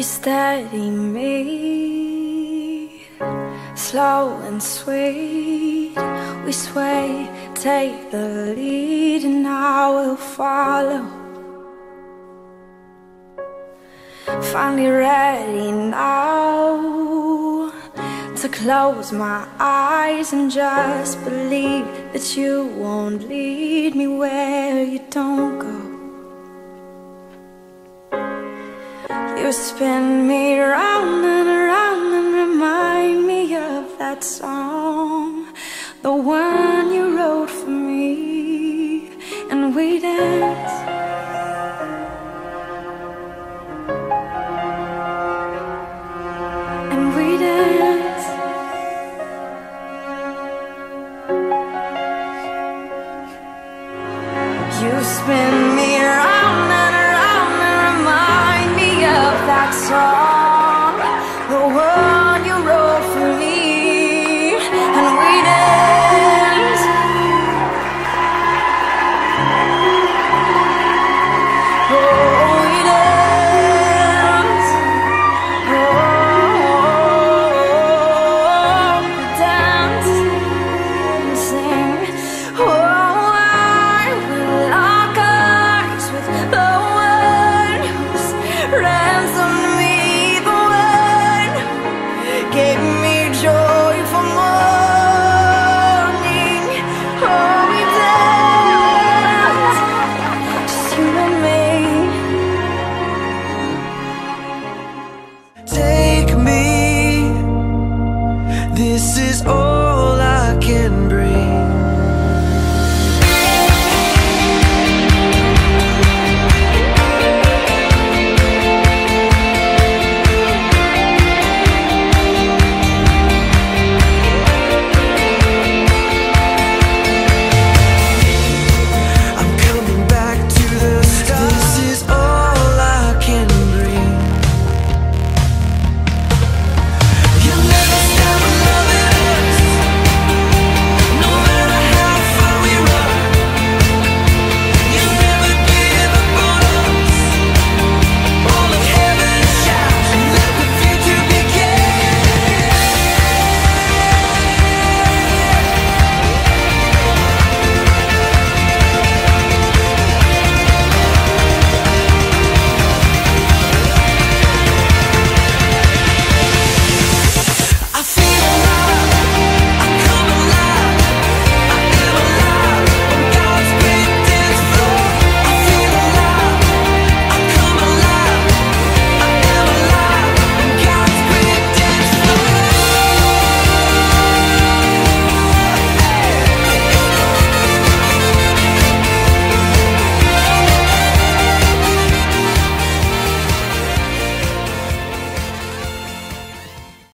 You steady me, slow and sweet. We sway, take the lead, and I will follow. Finally ready now to close my eyes and just believe that you won't lead me where you don't You spin me round and around and remind me of that song, the one you wrote for me, and we dance. And we dance. You spin me round